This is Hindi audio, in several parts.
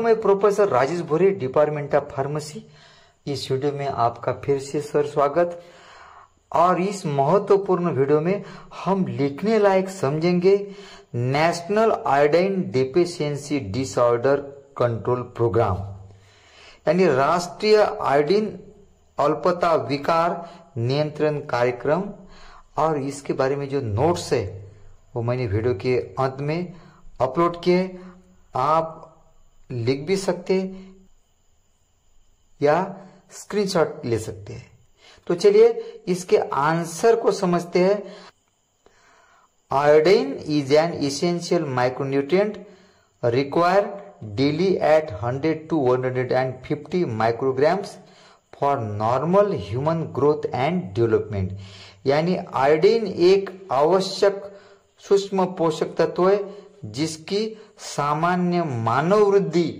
मैं professor Rajesh Bhore, department of pharmacy. इस वीडियो में आपका फिर से सर स्वागत। और इस महत्वपूर्ण वीडियो में हम लिखने लायक समझेंगे national iodine deficiency disorder control programme, यानी राष्ट्रीय आयोडीन अल्पता विकार नियंत्रण कार्यक्रम। और इसके बारे में जो नोट्स है, वो मैंने वीडियो के अंत में अपलोड किए। आप लिख भी सकते या स्क्रीनशॉट ले सकते हैं। तो चलिए, इसके आंसर को समझते हैं। Iodine is an essential micronutrient require daily at 100 to 150 micrograms for normal human growth and development यानी आयोडीन एक आवश्यक सूक्ष्म पोषक तत्व है जिसकी सामान्य मानव वृद्धि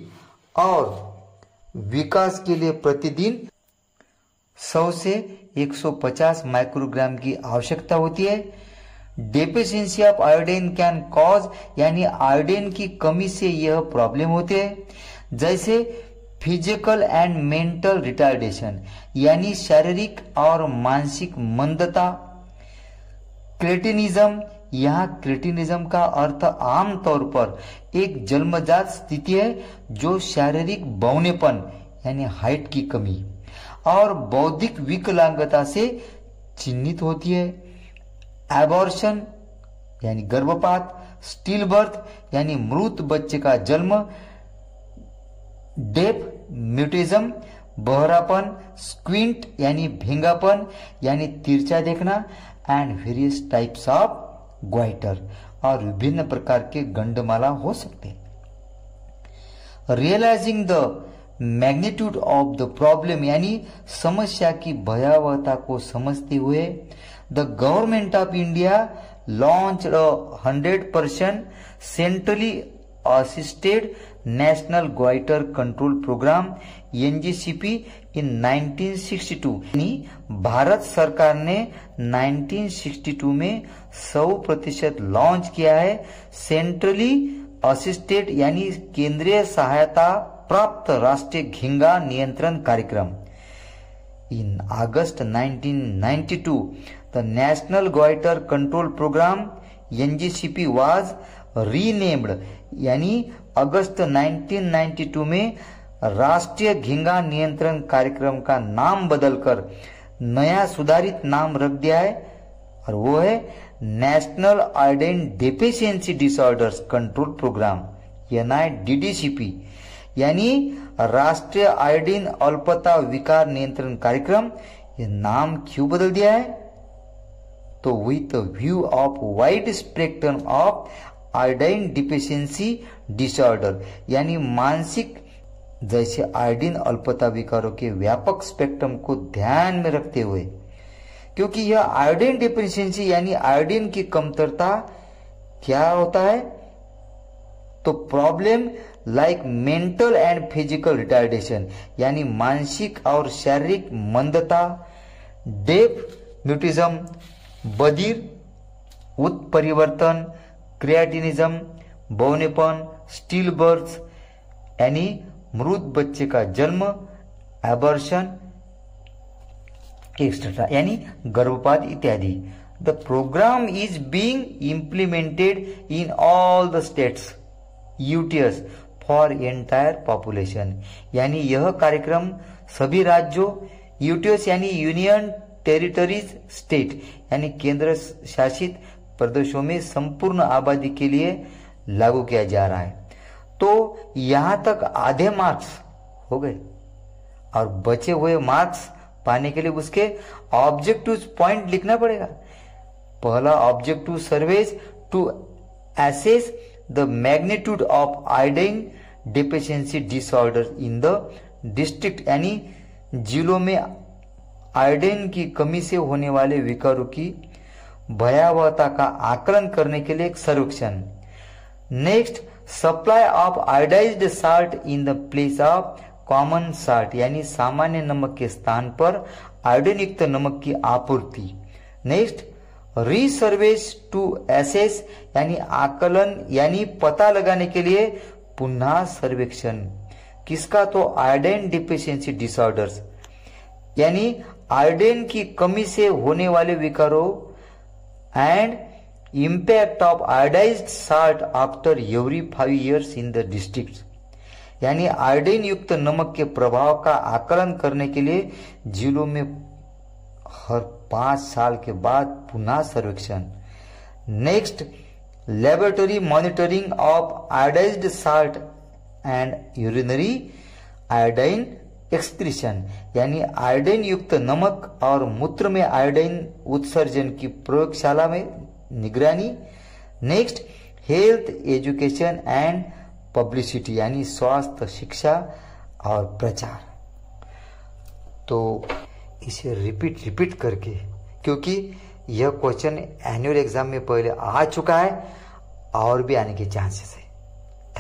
और विकास के लिए प्रतिदिन 100 से 150 माइक्रोग्राम की आवश्यकता होती है। Deficiency of iodine can cause, यानी आयोडीन की कमी से यह प्रॉब्लम होते हैं। जैसे फ़िज़िकल एंड मेंटल रिटार्डेशन यानी शारीरिक और मानसिक मंदता, क्रेटिनिज्म यहाँ क्रेटिनिज्म का अर्थ आमतौर पर एक जन्मजात स्थिति है जो शारीरिक बौनेपन, यानी हाइट की कमी, और बौद्धिक विकलांगता से चिन्हित होती है। एबॉर्शन यानी गर्भपात स्टील बर्थ यानी मृत बच्चे का जन्म डेफ म्यूटिज्म बहरापन स्क्विंट यानी भेंगापन, यानी तिरछा देखना and various types of goitre और विभिन्न प्रकार के गंडमाला हो सकते हैं। Realising the magnitude of the problem यानी समस्या की भयावहता को समझते हुए the government of India launch hundred percent centrally assisted national goitre control programme NGCP in 1962 यानी भारत सरकार ने 1962 में 100 प्रतिशत लॉन्च किया है सेंट्रली असिस्टेड यानी केंद्रीय सहायता प्राप्त राष्ट्रीय घिंगा नियंत्रण कार्यक्रम। In August 1992 the national goitre control programme NGCP was renamed यानी अगस्त 1992 में राष्ट्रीय घिंगा नियंत्रण कार्यक्रम का नाम बदलकर नया सुधारित नाम रख दिया है, और वो है national iodine deficiency disorders control programme NIDDCP यानी राष्ट्रीय आयोडीन अल्पता विकार नियंत्रण कार्यक्रम। ये नाम क्यों बदल दिया है? तो with view of wide spectrum of iodine deficiency disorder यानी मानसिक, जैसे आयोडीन अल्पता विकारों के व्यापक स्पेक्ट्रम को ध्यान में रखते हुए, क्योंकि यह आयोडीन डिफिशियंसी यानी आयोडीन की कमतरता क्या होता है? तो problem like mental and physical retardation यानी मानसिक और शारीरिक मंदता डेफ म्यूटिज्म बधिर, उत्परिवर्तन क्रिएटिनिज्म बौनेपन स्टील बर्थ यानी मृत बच्चे का जन्म एबर्शन एक्सेट्रा यानी गर्भपात इत्यादि। The programme is being implemented in all the states UTs for entire population यानी यह कार्यक्रम सभी राज्यों यूटीएस यानी यूनियन टेरिटरीज स्टेट यानी केंद्र शासित प्रदेशों में संपूर्ण आबादी के लिए लागू किया जा रहा है। तो यहाँ तक आधे मार्क्स हो गए और बचे हुए मार्क्स पाने के लिए उसके ऑब्जेक्टिव पॉइंट लिखना पड़ेगा। पहला objective surveys to assess the magnitude of iodine deficiency disorder in the district, यानी जिलों में आयोडीन की कमी से होने वाले विकारों की भयावहता का आकलन करने के लिए एक सर्वेक्षण। Next supply of iodised salt in the place of common salt यानी सामान्य नमक के स्थान पर आयोडीन युक्त नमक की आपूर्ति। नेक्स्ट रिसर्वेस टू एसेस यानी आकलन, यानी पता लगाने के लिए पुनः सर्वेक्षण। किसका तो आयोडीन डिफिशियंसी डिसऑर्डर्स यानी आयोडीन की कमी से होने वाले विकारों and impact of iodised salt after every five years in the district यानी आयोडीन युक्त नमक के प्रभाव का आकलन करने के लिए जिलों में हर पाँच साल के बाद पुनः सर्वेक्षण। Next laboratory monitoring of iodised salt and urinary iodine excretion यानी आयोडीन युक्त नमक और मूत्र में आयोडीन उत्सर्जन की प्रयोगशाला में निगरानी। Next health education and publicity यानी स्वास्थ्य, शिक्षा और प्रचार। तो इसे रिपीट रिपीट करके, क्योंकि यह क्वेश्चन एनुअल एग्ज़ाम में पहले आ चुका है, और भी आने के चांसेस है।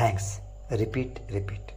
Thanks repeat repeat